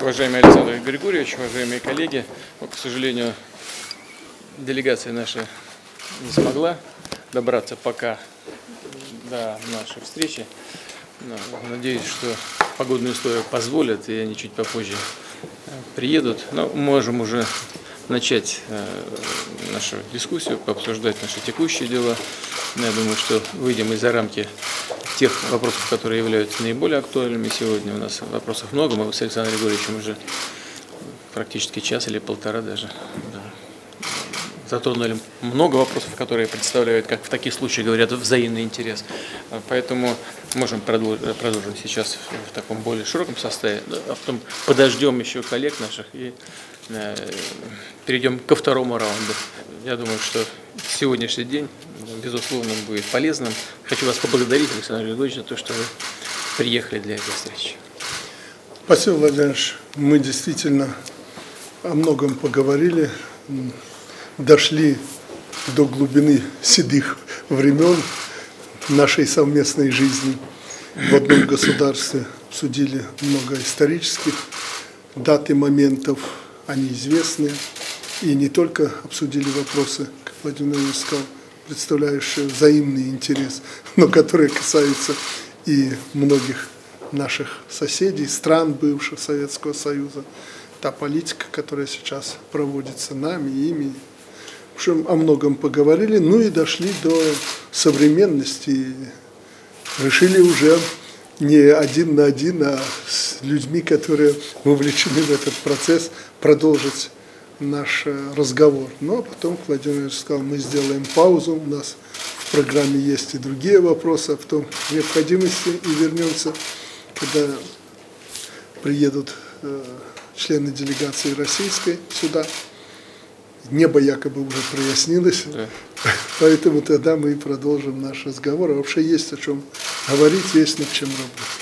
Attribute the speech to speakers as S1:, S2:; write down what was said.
S1: Уважаемый Александр Григорьевич, уважаемые коллеги, ну, к сожалению, делегация наша не смогла добраться пока до нашей встречи. Надеюсь, что погодные условия позволят, и они чуть попозже э, приедут. Но можем уже начать э, нашу дискуссию, пообсуждать наши текущие дела. Я думаю, что выйдем из-за рамки тех вопросов, которые являются наиболее актуальными сегодня. У нас вопросов много. Мы с Александром Григорьевичем уже практически час или полтора даже да, затронули много вопросов, которые представляют, как в таких случаях говорят, взаимный интерес. Поэтолу можем продолжить, сейчас в таком более широком составе, а потом подождем еще коллег наших и э, перейдем ко второму раунду. Я думаю, что сегодняшний день, безусловно, будет полезным. Хочу вас поблагодарить, Александр Григорьевич, за то, что вы приехали для этой встречи.
S2: Спасибо, Владимир Мы действительно о многом поговорили дошли до глубины седых времен нашей совместной жизни в одном государстве. Обсудили много исторических дат и моментов, они известны. И не только обсудили вопросы, как Владимир Ильич сказал, представляющие взаимный интерес, но которые касаются и многих наших соседей, стран бывшего Советского Союза. Та политика, которая сейчас проводится нами, ими, общем, о многом поговорили, ну и дошли до современности. Решили уже не один на один, а с людьми, которые вовлечены в этот процесс, продолжить наш э, разговор. Ну а потом Владимир сказал, мы сделаем паузу, у нас в программе есть и другие вопросы, а потом необходимости и вернемся, когда приедут э, члены делегации российской сюда небо якобы уже прояснилось, да. поэтому тогда мы продолжим наш разговор. А вообще есть о чем говорить, есть над чем работать.